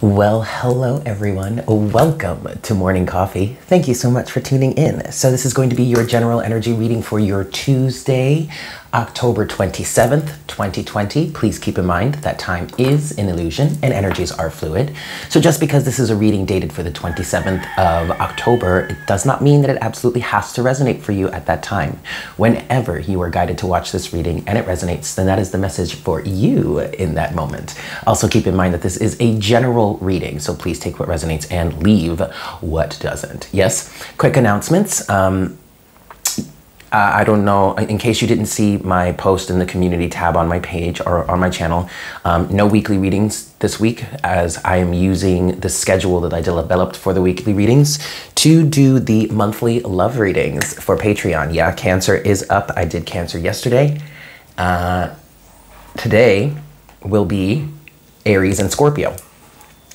Well, hello everyone. Welcome to Morning Coffee. Thank you so much for tuning in. So, this is going to be your general energy reading for your Tuesday, October 27th, 2020. Please keep in mind that time is an illusion and energies are fluid. So, just because this is a reading dated for the 27th of October, it does not mean that it absolutely has to resonate for you at that time. Whenever you are guided to watch this reading and it resonates, then that is the message for you in that moment. Also, keep in mind that this is a general reading, so please take what resonates and leave what doesn't. Yes, quick announcements. Um, uh, I don't know, in case you didn't see my post in the community tab on my page or on my channel, um, no weekly readings this week as I am using the schedule that I developed for the weekly readings to do the monthly love readings for Patreon. Yeah, Cancer is up. I did Cancer yesterday. Uh, today will be Aries and Scorpio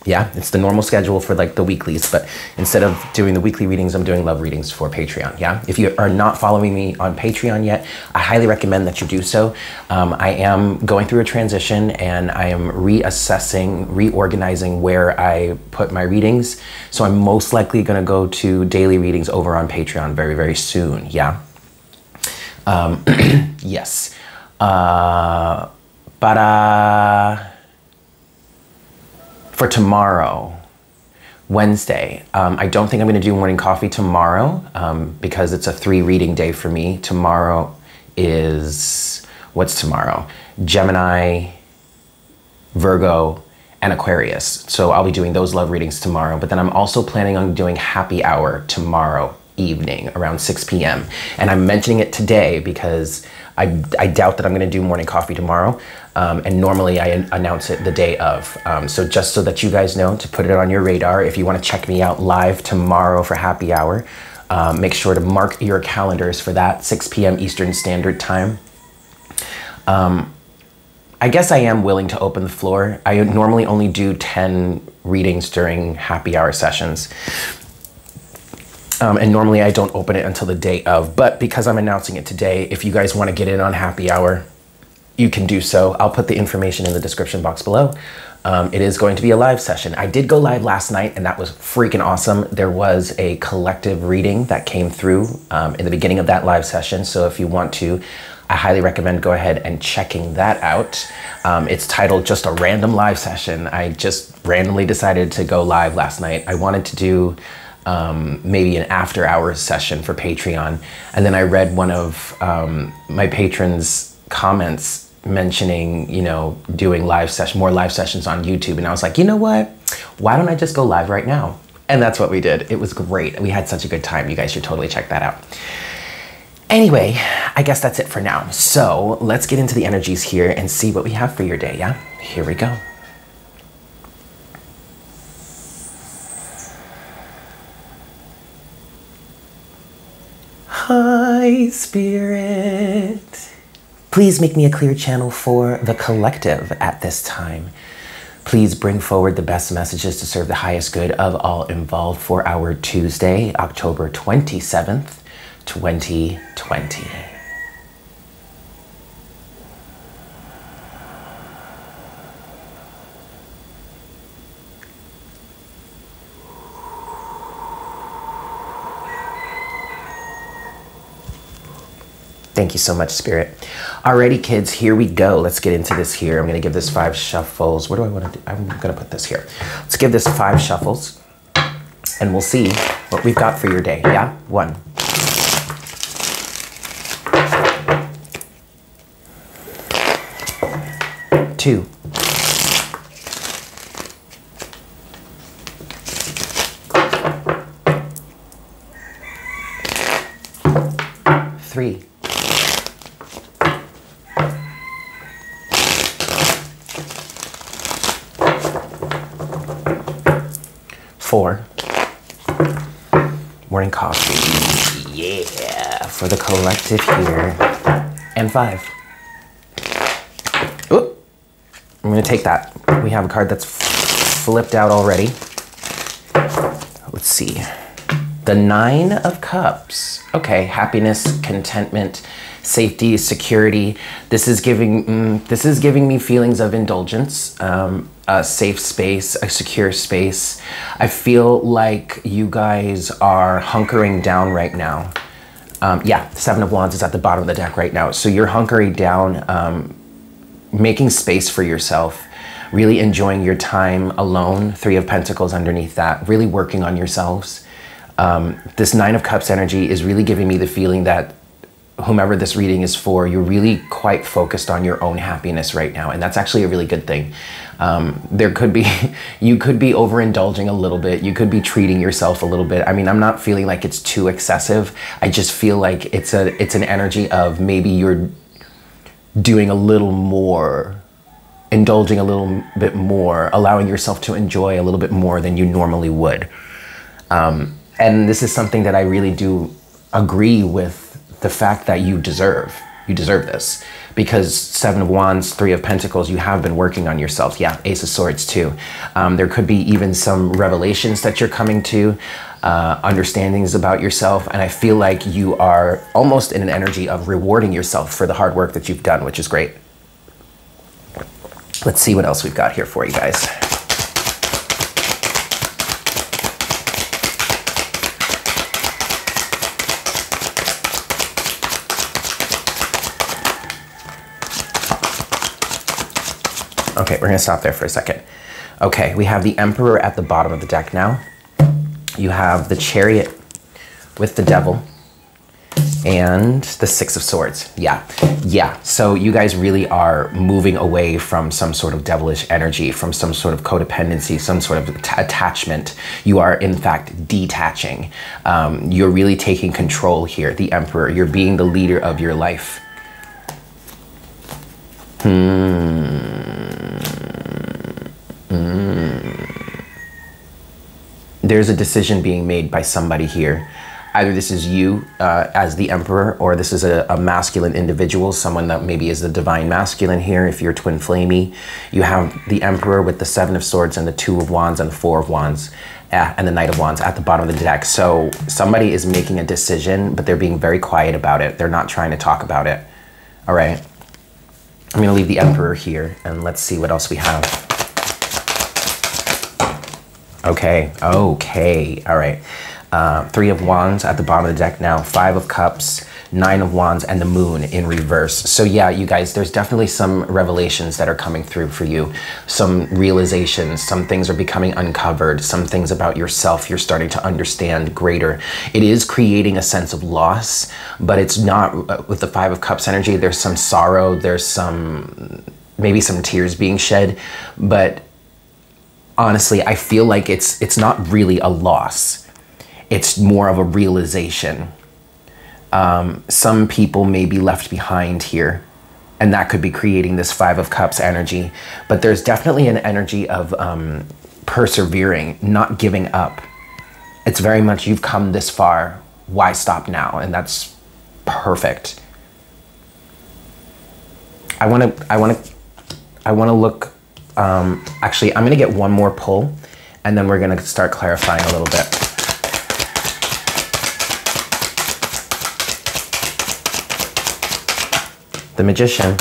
yeah, it's the normal schedule for like the weeklies, but instead of doing the weekly readings, I'm doing love readings for Patreon. Yeah, if you are not following me on Patreon yet, I highly recommend that you do so. Um, I am going through a transition and I am reassessing, reorganizing where I put my readings. So I'm most likely going to go to daily readings over on Patreon very, very soon. Yeah. Um, yes. Uh, but, uh, for tomorrow, Wednesday, um, I don't think I'm going to do morning coffee tomorrow um, because it's a three reading day for me. Tomorrow is what's tomorrow? Gemini, Virgo, and Aquarius. So I'll be doing those love readings tomorrow. But then I'm also planning on doing happy hour tomorrow evening around 6 p.m. And I'm mentioning it today because I, I doubt that I'm going to do morning coffee tomorrow. Um, and normally I announce it the day of. Um, so just so that you guys know to put it on your radar, if you want to check me out live tomorrow for happy hour, um, make sure to mark your calendars for that 6 p.m. Eastern Standard Time. Um, I guess I am willing to open the floor. I normally only do 10 readings during happy hour sessions. Um, and normally I don't open it until the day of, but because I'm announcing it today, if you guys want to get in on happy hour, you can do so. I'll put the information in the description box below. Um, it is going to be a live session. I did go live last night and that was freaking awesome. There was a collective reading that came through um, in the beginning of that live session. So if you want to, I highly recommend go ahead and checking that out. Um, it's titled just a random live session. I just randomly decided to go live last night. I wanted to do um, maybe an after hours session for Patreon. And then I read one of um, my patrons' comments mentioning, you know, doing live session, more live sessions on YouTube. And I was like, you know what? Why don't I just go live right now? And that's what we did. It was great. We had such a good time. You guys should totally check that out. Anyway, I guess that's it for now. So let's get into the energies here and see what we have for your day. Yeah, here we go. Hi, Spirit. Please make me a clear channel for the collective at this time. Please bring forward the best messages to serve the highest good of all involved for our Tuesday, October 27th, 2020. Thank you so much, Spirit. Alrighty, kids, here we go. Let's get into this here. I'm to give this five shuffles. What do I want to do? I'm to put this here. Let's give this five shuffles, and we'll see what we've got for your day. Yeah? One. Two. Three. four. Morning coffee. Yeah. For collective here. And five. Oop. I'm to take that. We have a card that's flipped out already. Let's see. The Nine of Cups. Okay, happiness, contentment, safety, security. This is giving mm, this is giving me feelings of indulgence, um, a safe space, a secure space. I feel like you guys are hunkering down right now. Um, yeah, Seven of Wands is at the bottom of the deck right now. So you're hunkering down, um, making space for yourself, really enjoying your time alone. Three of Pentacles underneath that, really working on yourselves. Um, this Nine of Cups energy is really giving me the feeling that whomever this reading is for, you're really quite focused on your own happiness right now. And that's actually a really good thing. Um, there could be, you could be overindulging a little bit. You could be treating yourself a little bit. I mean, I'm not feeling like it's too excessive. I just feel like it's a, it's an energy of maybe you're doing a little more, indulging a little bit more, allowing yourself to enjoy a little bit more than you normally would. Um, and this is something that I really do agree with the fact that you deserve. You deserve this because Seven of Wands, Three of Pentacles, you have been working on yourself. Yeah, Ace of Swords too. Um, there could be even some revelations that you're coming to, uh, understandings about yourself. And I feel like you are almost in an energy of rewarding yourself for the hard work that you've done, which is great. Let's see what else we've got here for you guys. Okay, we're gonna stop there for a second. Okay, we have the Emperor at the bottom of the deck now. You have the Chariot with the Devil and the Six of Swords. Yeah, yeah. So you guys really are moving away from some sort of devilish energy, from some sort of codependency, some sort of attachment. You are, in fact, detaching. Um, you're really taking control here, the Emperor. You're being the leader of your life. Hmm. There's a decision being made by somebody here. Either this is you uh, as the emperor, or this is a, a, masculine individual, someone that maybe is the divine masculine here. If you're twin flamey, you have the emperor with the seven of swords and the two of wands and the four of wands uh, and the knight of wands at the bottom of the deck. So somebody is making a decision, but they're being very quiet about it. They're not trying to talk about it. All right. I'm going to leave the emperor here and let's see what else we have. Okay, okay, all right. Uh, three of Wands at the bottom of the deck now, Five of Cups, Nine of Wands, and the Moon in reverse. So yeah, you guys, there's definitely some revelations that are coming through for you. Some realizations, some things are becoming uncovered, some things about yourself you're starting to understand greater. It is creating a sense of loss, but it's not, uh, with the Five of Cups energy, there's some sorrow, there's some, maybe some tears being shed, but honestly, I feel like it's it's not really a loss. It's more of a realization. Um, some people may be left behind here, and that could be creating this Five of Cups energy. But there's definitely an energy of um, persevering, not giving up. It's very much you've come this far. Why stop now? And that's perfect. I want to. I want to. I want to look um, actually, I'm gonna get one more pull and then we're gonna start clarifying a little bit. The Magician.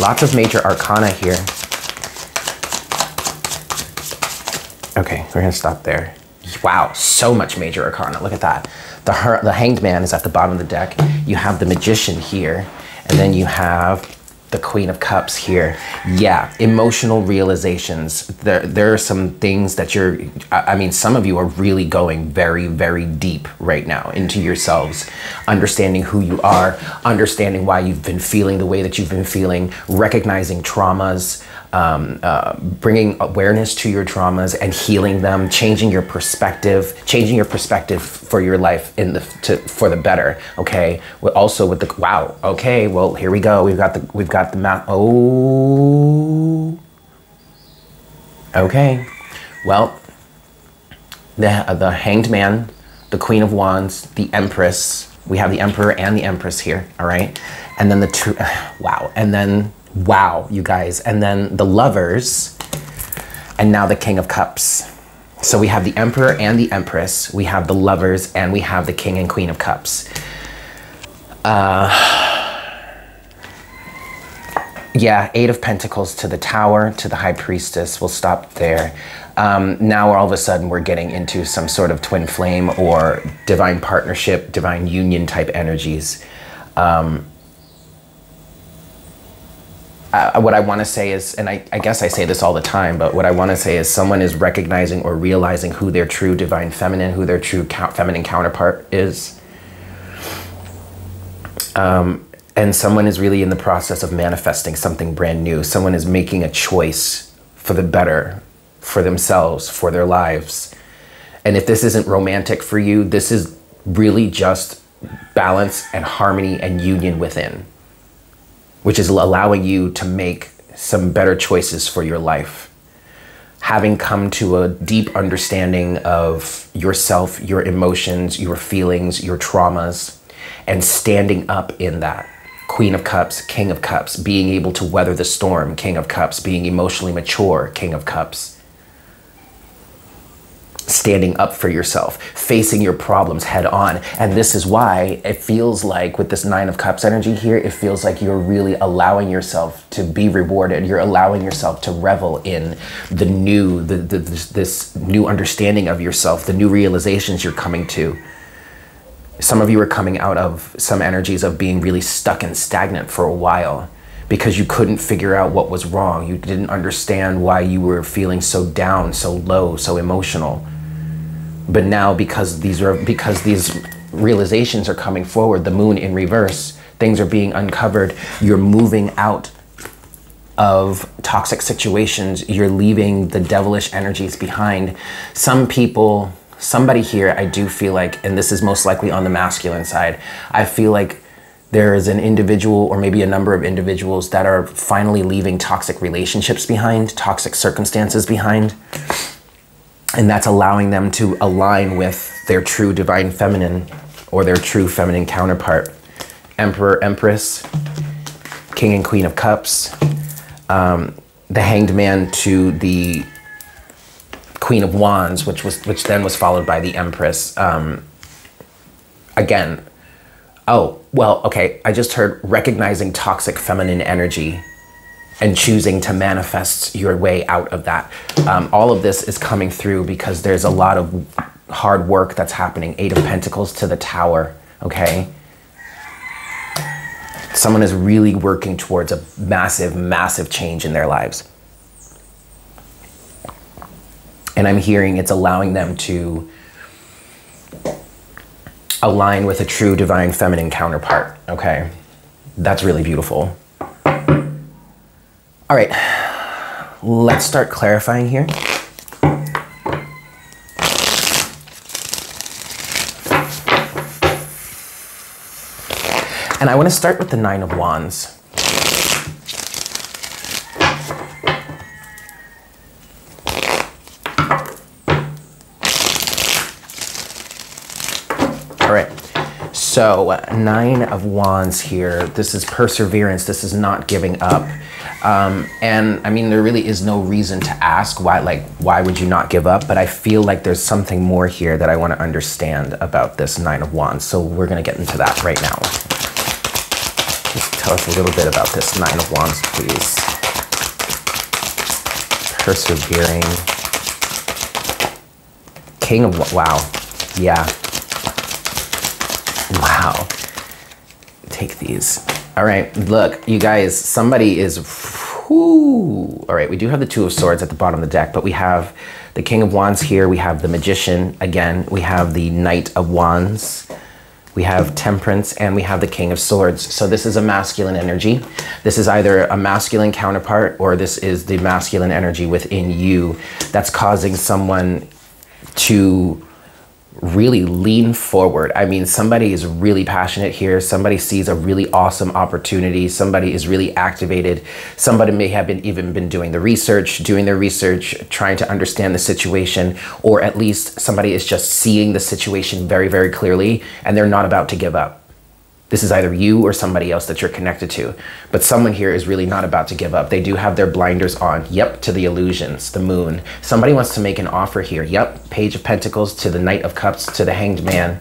Lots of major arcana here. Okay, we're gonna stop there. Wow, so much major arcana. Look at that. The, the Hanged Man is at the bottom of the deck. You have the Magician here, and then you have the Queen of Cups here. Yeah, emotional realizations. There, there are some things that you're, I mean, some of you are really going very, very deep right now into yourselves, understanding who you are, understanding why you've been feeling the way that you've been feeling, recognizing traumas, um, uh, bringing awareness to your traumas and healing them, changing your perspective, changing your perspective for your life in the to, for the better. Okay. Also with the wow. Okay. Well, here we go. We've got the we've got the map. Oh. Okay. Well, the the Hanged Man, the Queen of Wands, the Empress. We have the Emperor and the Empress here. All right, and then the two. Wow. And then wow, you guys. And then the lovers, and now the King of Cups. So we have the Emperor and the Empress, we have the lovers, and we have the King and Queen of Cups. Uh, Yeah, Eight of Pentacles to the Tower, to the High Priestess. We'll stop there. Um, now, all of a sudden, we're getting into some sort of twin flame or divine partnership, divine union type energies. Um, uh, what I want to say is, and I, I, guess I say this all the time, but what I want to say is someone is recognizing or realizing who their true divine feminine, who their true count, feminine counterpart is. Um, and someone is really in the process of manifesting something brand new. Someone is making a choice for the better, for themselves, for their lives. And if this isn't romantic for you, this is really just balance and harmony and union within, which is allowing you to make some better choices for your life. Having come to a deep understanding of yourself, your emotions, your feelings, your traumas, and standing up in that Queen of Cups, King of Cups, being able to weather the storm, King of Cups, being emotionally mature, King of Cups. Standing up for yourself, facing your problems head on. And this is why it feels like, with this Nine of Cups energy here, it feels like you're really allowing yourself to be rewarded. You're allowing yourself to revel in the new, the, the this, this new understanding of yourself, the new realizations you're coming to some of you are coming out of some energies of being really stuck and stagnant for a while because you couldn't figure out what was wrong. You didn't understand why you were feeling so down, so low, so emotional. But now because these are because these realizations are coming forward, the moon in reverse, things are being uncovered, you're moving out of toxic situations, you're leaving the devilish energies behind. Some people somebody here, I do feel like, and this is most likely on the masculine side, I feel like there is an individual or maybe a number of individuals that are finally leaving toxic relationships behind, toxic circumstances behind. And that's allowing them to align with their true divine feminine or their true feminine counterpart. Emperor, Empress, King and Queen of Cups, um, the Hanged Man to the Queen of Wands, which was which then was followed by the Empress. Um, again, oh well, okay. I just heard recognizing toxic feminine energy and choosing to manifest your way out of that. Um, all of this is coming through because there's a lot of hard work that's happening. Eight of Pentacles to the Tower. Okay. Someone is really working towards a massive, massive change in their lives. And I'm hearing it's allowing them to align with a true divine feminine counterpart. Okay. That's really beautiful. All right. Let's start clarifying here. And I want to start with the Nine of Wands. So, Nine of Wands here. This is perseverance. This is not giving up. Um, and I mean, there really is no reason to ask why, like, why would you not give up? But I feel like there's something more here that I want to understand about this Nine of Wands. So, we're going to get into that right now. Just tell us a little bit about this Nine of Wands, please. Persevering. King of, wow. Yeah, Wow. Take these. All right, look, you guys, somebody is, whoo. All right, we do have the Two of Swords at the bottom of the deck, but we have the King of Wands here. We have the Magician again. We have the Knight of Wands. We have Temperance and we have the King of Swords. So this is a masculine energy. This is either a masculine counterpart or this is the masculine energy within you that's causing someone to really lean forward. I mean, somebody is really passionate here. Somebody sees a really awesome opportunity. Somebody is really activated. Somebody may have been even been doing the research, doing their research, trying to understand the situation, or at least somebody is just seeing the situation very, very clearly and they're not about to give up. This is either you or somebody else that you're connected to. But someone here is really not about to give up. They do have their blinders on. Yep, to the illusions, the moon. Somebody wants to make an offer here. Yep, Page of Pentacles to the Knight of Cups to the Hanged Man.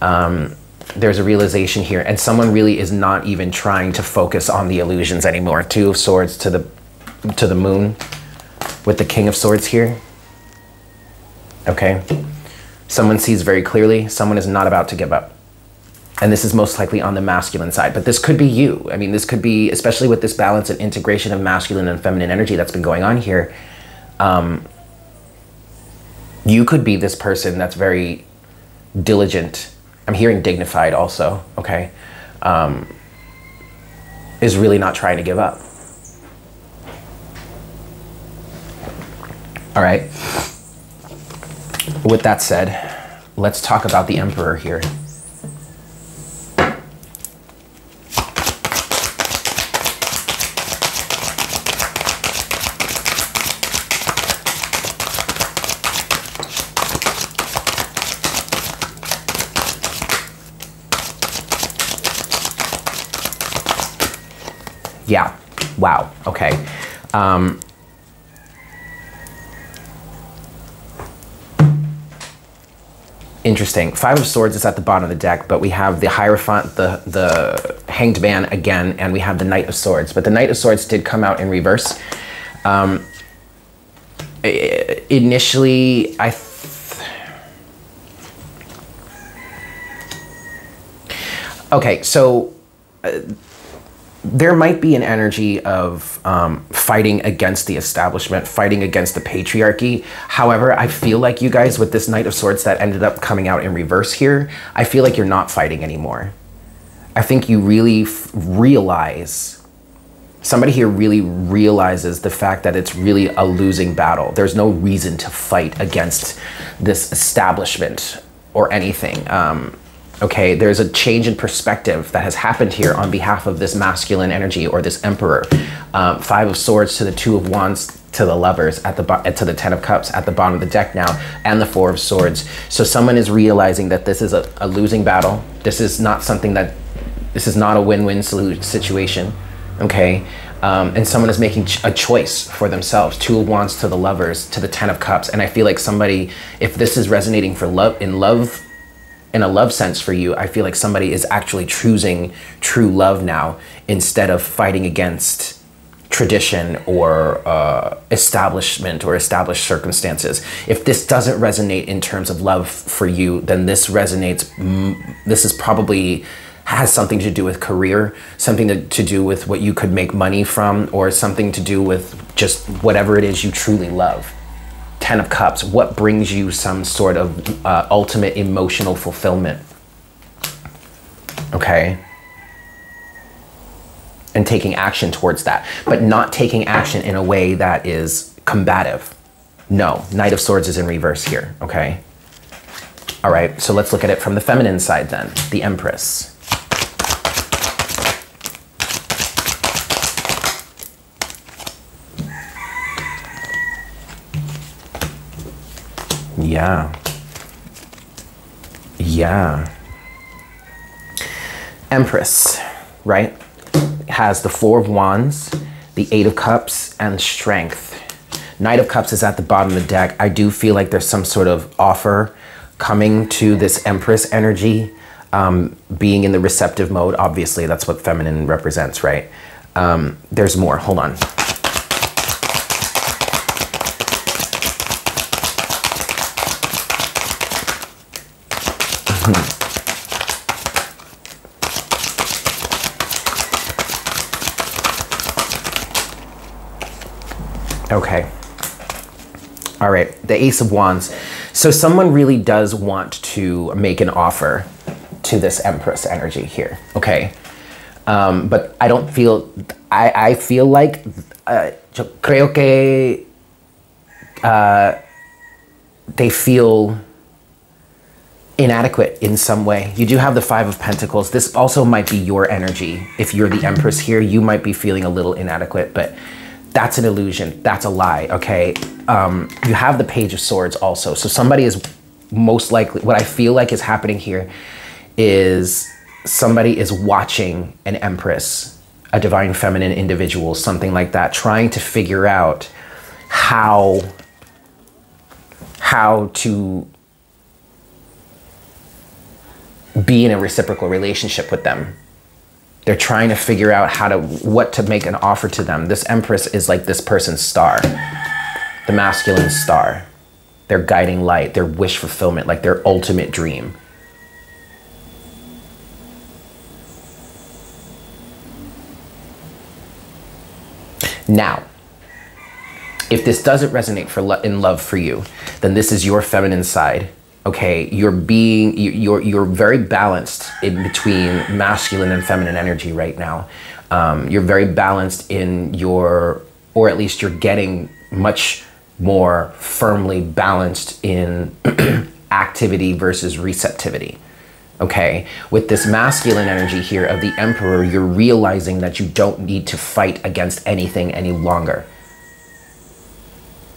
Um, there's a realization here, and someone really is not even trying to focus on the illusions anymore. Two of Swords to the to the moon with the King of Swords here. Okay. Someone sees very clearly, someone is not about to give up. And this is most likely on the masculine side, but this could be you. I mean, this could be, especially with this balance and integration of masculine and feminine energy that's been going on here. Um, you could be this person that's very diligent. I'm hearing dignified also, okay? Um, is really not trying to give up. All right. With that said, let's talk about the Emperor here. Yeah. Wow. Okay. Um, interesting. Five of Swords is at the bottom of the deck, but we have the Hierophant, the the Hanged Man again, and we have the Knight of Swords. But the Knight of Swords did come out in reverse. Um, initially, I. okay, so. Uh, there might be an energy of um, fighting against the establishment, fighting against the patriarchy. However, I feel like you guys, with this Knight of Swords that ended up coming out in reverse here, I feel like you're not fighting anymore. I think you really realize, somebody here really realizes the fact that it's really a losing battle. There's no reason to fight against this establishment or anything. Um, okay there's a change in perspective that has happened here on behalf of this masculine energy or this emperor. Um, five of swords to the two of wands to the lovers at the to the ten of cups at the bottom of the deck now and the four of swords. So someone is realizing that this is a, a losing battle. This is not something that this is not a win-win situation okay? Um, and someone is making ch- a choice for themselves two of wands to the lovers to the ten of cups. And i feel like somebody if this is resonating for love in love in a love sense for you, I feel like somebody is actually choosing true love now instead of fighting against tradition or uh, establishment or established circumstances. If this doesn't resonate in terms of love for you, then this resonates. This is probably has something to do with career, something to, to do with what you could make money from, or something to do with just whatever it is you truly love. Ten of Cups, what brings you some sort of uh, ultimate emotional fulfillment? Okay. And taking action towards that, but not taking action in a way that is combative. No, Knight of Swords is in reverse here, okay? All right, so let's look at it from the feminine side then, the Empress. Yeah. Yeah. Empress, right? Has the Four of Wands, the Eight of Cups, and Strength. Knight of Cups is at the bottom of the deck. I do feel like there's some sort of offer coming to this Empress energy, um, being in the receptive mode. Obviously, that's what feminine represents, right? Um, there's more. Hold on. Okay. All right, the Ace of Wands. So someone really does want to make an offer to this Empress energy here. Okay. Um, but I don't feel, I, I feel like, uh, creo que uh, they feel inadequate in some way. You do have the Five of Pentacles. This also might be your energy. If you're the Empress here, you might be feeling a little inadequate, but that's an illusion. That's a lie, okay? Um, you have the Page of Swords also. So somebody is most likely, what I feel like is happening here is somebody is watching an Empress, a divine feminine individual, something like that, trying to figure out how how to be in a reciprocal relationship with them. They're trying to figure out how to what to make an offer to them. This empress is like this person's star. The masculine star. Their guiding light, their wish fulfillment, like their ultimate dream. Now, if this doesn't resonate for lo- in love for you, then this is your feminine side. Okay, you're being you're you're very balanced in between masculine and feminine energy right now. Um, you're very balanced in your, or at least you're getting much more firmly balanced in activity versus receptivity. Okay, with this masculine energy here of the emperor, you're realizing that you don't need to fight against anything any longer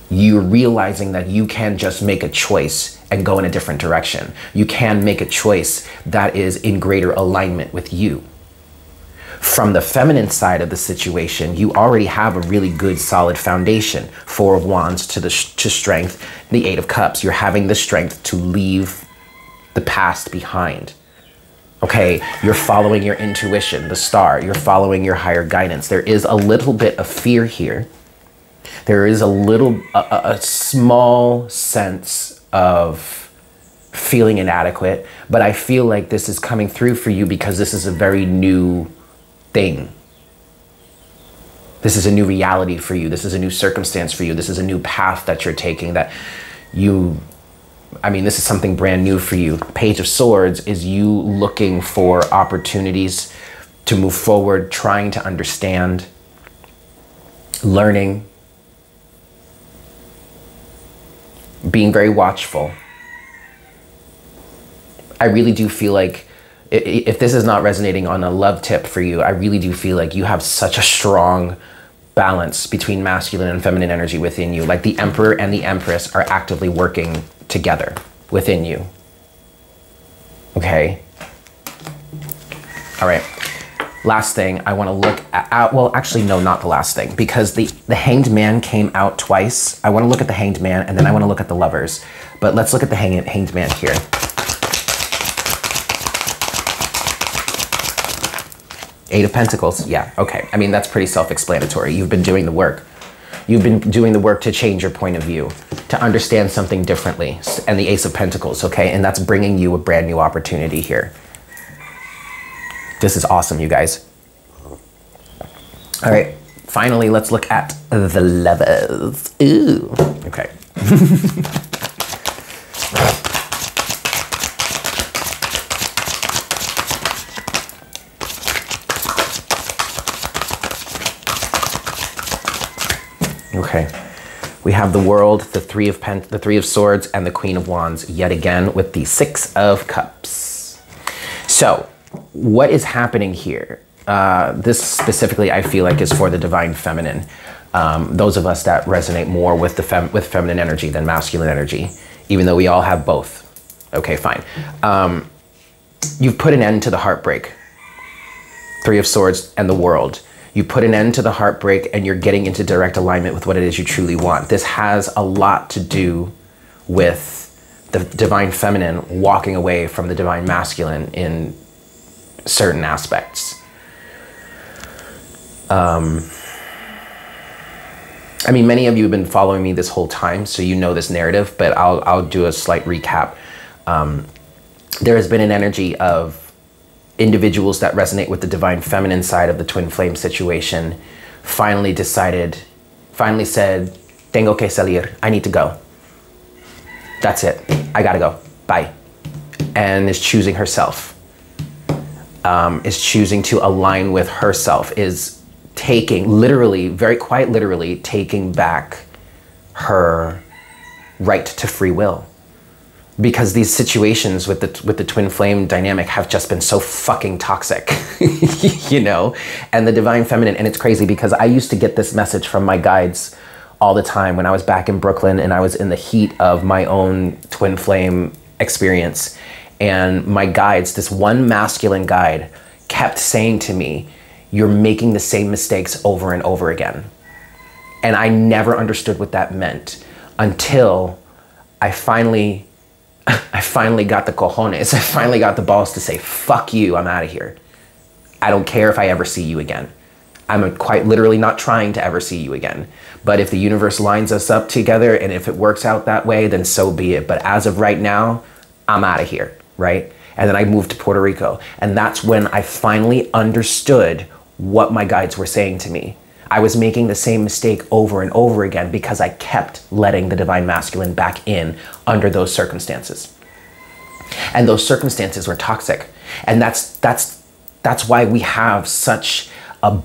you're realizing that you can just make a choice and go in a different direction. You can make a choice that is in greater alignment with you. From the feminine side of the situation, you already have a really good solid foundation. Four of Wands to the to strength, the Eight of Cups. You're having the strength to leave the past behind. Okay, you're following your intuition, the star. You're following your higher guidance. There is a little bit of fear here there is a little, a, a small sense of feeling inadequate, but I feel like this is coming through for you because this is a very new thing. This is a new reality for you. This is a new circumstance for you. This is a new path that you're taking that you I mean, this is something brand new for you. Page of Swords is you looking for opportunities to move forward, trying to understand, learning, being very watchful. I really do feel like if this is not resonating on a love tip for you, I really do feel like you have such a strong balance between masculine and feminine energy within you. Like the emperor and the empress are actively working together within you. Okay? All right. Last thing, I want to look at, well, actually, no, not the last thing, because the, the Hanged Man came out twice. I want to look at the Hanged Man, and then I want to look at the Lovers. But let's look at the hang, Hanged Man here. Eight of Pentacles, yeah, okay. I mean, that's pretty self-explanatory. You've been doing the work. You've been doing the work to change your point of view, to understand something differently. And the Ace of Pentacles, okay? And that's bringing you a brand new opportunity here. This is awesome, you guys. All right, finally, let's look at the lovers. Ooh, okay. okay. We have the world, the three of pent, the three of swords, and the queen of wands yet again with the six of cups. So what is happening here? Uh, this specifically, I feel like, is for the divine feminine. Um, those of us that resonate more with the fem- with feminine energy than masculine energy, even though we all have both. Okay, fine. Um, you've put an end to the heartbreak. Three of Swords and the world. You put an end to the heartbreak and you're getting into direct alignment with what it is you truly want. This has a lot to do with the divine feminine walking away from the divine masculine in certain aspects. Um, I mean, many of you have been following me this whole time, so you know this narrative, but I'll, I'll do a slight recap. Um, there has been an energy of individuals that resonate with the divine feminine side of the twin flame situation finally decided, finally said, tengo que salir, I need to go. That's it, I gotta go, bye. And is choosing herself um, is choosing to align with herself, is taking, literally, very quite literally, taking back her right to free will. Because these situations with the with the twin flame dynamic have just been so fucking toxic, you know, and the divine feminine, and it's crazy because I used to get this message from my guides all the time when I was back in Brooklyn and I was in the heat of my own twin flame experience and my guides, this one masculine guide, kept saying to me, You're making the same mistakes over and over again. And I never understood what that meant until I finally I finally got the cojones. I finally got the balls to say, fuck you, I'm out of here. I don't care if I ever see you again. I'm quite literally not trying to ever see you again. But if the universe lines us up together and if it works out that way, then so be it. But as of right now, I'm out of here, right? And then I moved to Puerto Rico. And that's when I finally understood what my guides were saying to me. I was making the same mistake over and over again because I kept letting the divine masculine back in under those circumstances. And those circumstances were toxic. And that's that's that's why we have such a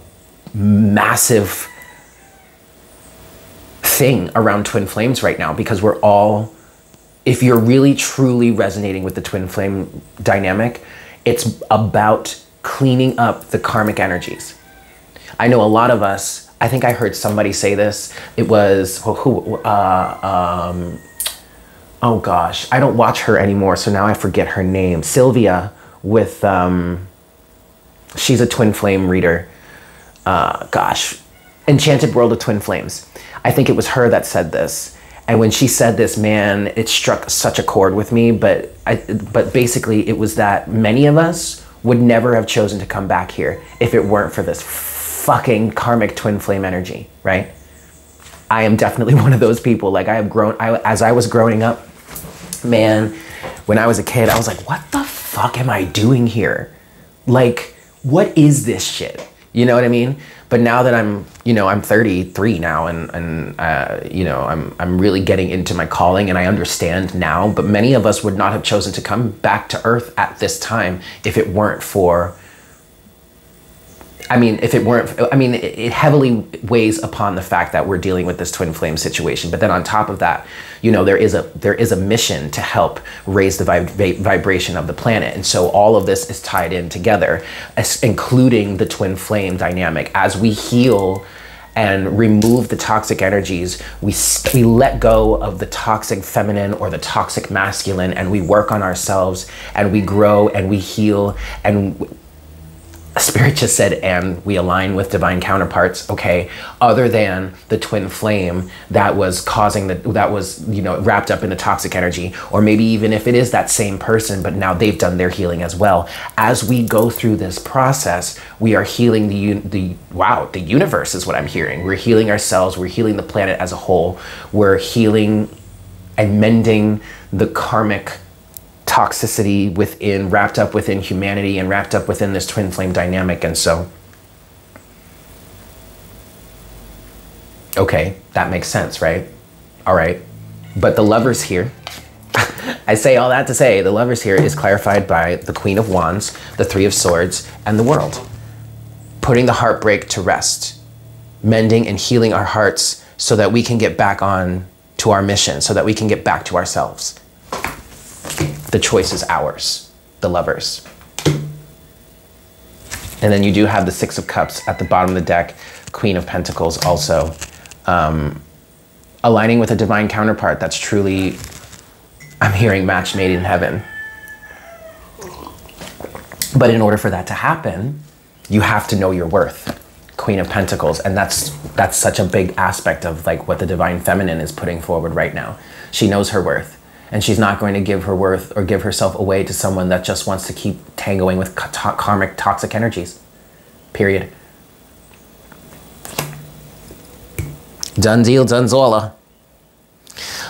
massive thing around twin flames right now because we're all if you're really truly resonating with the twin flame dynamic, it's about cleaning up the karmic energies. I know a lot of us, I think I heard somebody say this. It was who, uh, um, oh gosh, I don't watch her anymore, so now I forget her name. Sylvia with, um, she's a twin flame reader. Uh, gosh, Enchanted World of Twin Flames. I think it was her that said this. And when she said this, man, it struck such a chord with me. But I, but basically, it was that many of us would never have chosen to come back here if it weren't for this fucking karmic twin flame energy, right? I am definitely one of those people. Like I have grown, I, as I was growing up, man, when I was a kid, I was like, what the fuck am I doing here? Like, what is this shit? You know what I mean? But now that I'm, you know, I'm 33 now, and and uh, you know, I'm I'm really getting into my calling, and I understand now. But many of us would not have chosen to come back to Earth at this time if it weren't for I mean, if it weren't, I mean, it, heavily weighs upon the fact that we're dealing with this twin flame situation. But then on top of that, you know, there is a there is a mission to help raise the vib- vibration of the planet, and so all of this is tied in together, including the twin flame dynamic. As we heal and remove the toxic energies, we we let go of the toxic feminine or the toxic masculine, and we work on ourselves, and we grow, and we heal, and Spirit just said, and we align with divine counterparts, okay, other than the twin flame that was causing the, that was, you know, wrapped up in the toxic energy, or maybe even if it is that same person, but now they've done their healing as well. As we go through this process, we are healing the, the, wow, the universe is what I'm hearing. We're healing ourselves, we're healing the planet as a whole, we're healing and mending the karmic toxicity within, wrapped up within humanity and wrapped up within this twin flame dynamic. And so, okay, that makes sense, right? All right. But the lovers here, I say all that to say the lovers here is clarified by the Queen of Wands, the Three of Swords, and the World. Putting the heartbreak to rest, mending and healing our hearts so that we can get back on to our mission, so that we can get back to ourselves the choice is ours, the lovers. And then you do have the Six of Cups at the bottom of the deck, Queen of Pentacles also. Um, aligning with a divine counterpart that's truly, I'm hearing match made in heaven. But in order for that to happen, you have to know your worth. Queen of Pentacles, and that's that's such a big aspect of like what the divine feminine is putting forward right now. She knows her worth and she's not going to give her worth or give herself away to someone that just wants to keep tangoing with karmic toxic energies. Period. Done deal, done zola.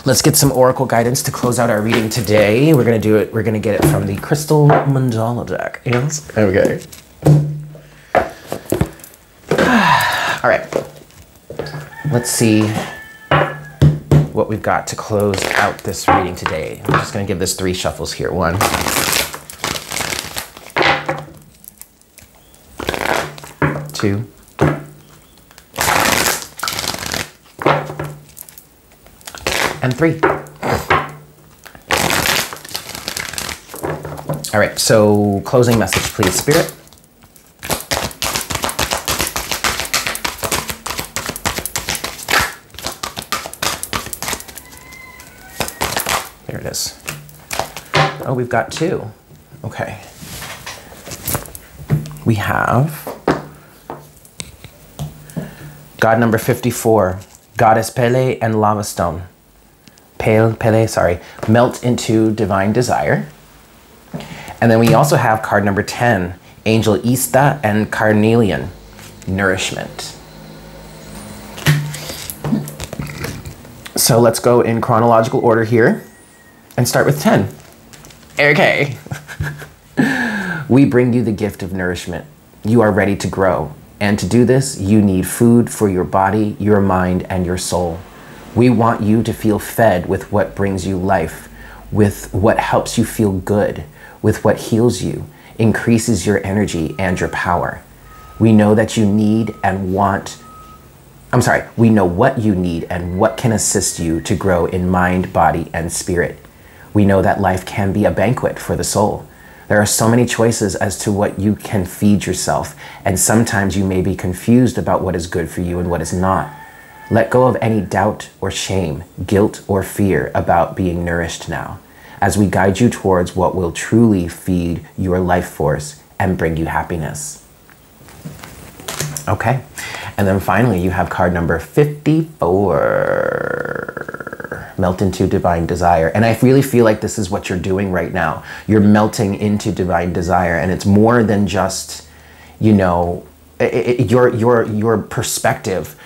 Let's get some oracle guidance to close out our reading today. We're gonna do it. We're gonna get it from the Crystal Mandala deck. Yes. Okay. All right. Let's see what we've got to close out this reading today. I'm just going to give this three shuffles here. One, two, and three. All right, so closing message, please, Spirit. Oh, we've got two. Okay. We have God number 54, Goddess Pele and Lava Stone. pale, pele, sorry, melt into divine desire. And then we also have card number 10, Angel Isda and Carnelian, nourishment. So let's go in chronological order here and start with 10. Okay. we bring you the gift of nourishment. You are ready to grow. And to do this, you need food for your body, your mind, and your soul. We want you to feel fed with what brings you life, with what helps you feel good, with what heals you, increases your energy and your power. We know that you need and want, I'm sorry, we know what you need and what can assist you to grow in mind, body, and spirit. We know that life can be a banquet for the soul. There are so many choices as to what you can feed yourself, and sometimes you may be confused about what is good for you and what is not. Let go of any doubt or shame, guilt or fear about being nourished now as we guide you towards what will truly feed your life force and bring you happiness. Okay, and then finally you have card number 54 melt into divine desire. And I really feel like this is what you're doing right now. You're melting into divine desire, and it's more than just, you know, it, it, your your your perspective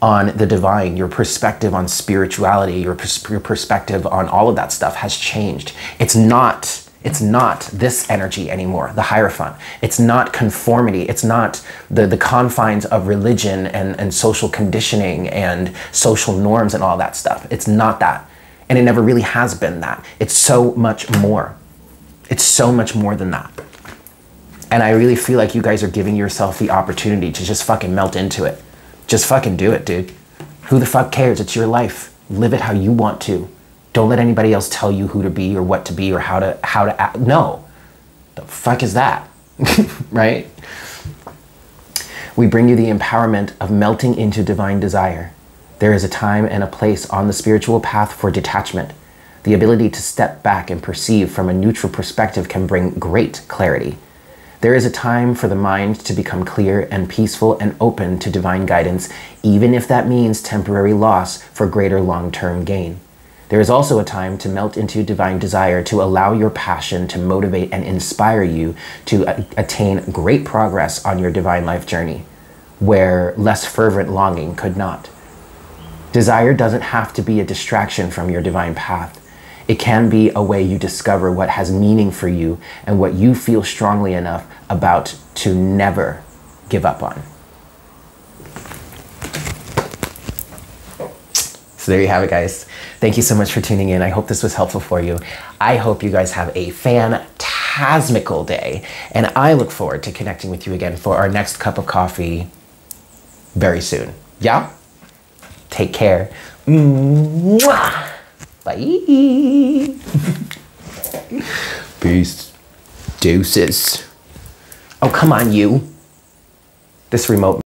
on the divine, your perspective on spirituality, your, pers- your perspective on all of that stuff has changed. It's not it's not this energy anymore, the Hierophant. It's not conformity. It's not the, the confines of religion and, and social conditioning and social norms and all that stuff. It's not that. And it never really has been that. It's so much more. It's so much more than that. And I really feel like you guys are giving yourself the opportunity to just fucking melt into it. Just fucking do it, dude. Who the fuck cares? It's your life. Live it how you want to. Don't let anybody else tell you who to be or what to be or how to how to act. No. The fuck is that? right? We bring you the empowerment of melting into divine desire. There is a time and a place on the spiritual path for detachment. The ability to step back and perceive from a neutral perspective can bring great clarity. There is a time for the mind to become clear and peaceful and open to divine guidance, even if that means temporary loss for greater long term gain. There is also a time to melt into divine desire to allow your passion to motivate and inspire you to attain great progress on your divine life journey, where less fervent longing could not. Desire doesn't have to be a distraction from your divine path. It can be a way you discover what has meaning for you and what you feel strongly enough about to never give up on. So there you have it, guys. Thank you so much for tuning in. I hope this was helpful for you. I hope you guys have a phantasmical day, and I look forward to connecting with you again for our next cup of coffee very soon. Yeah? Take care. Mwah! Bye. Peace. Deuces. Oh, come on, you. This remote.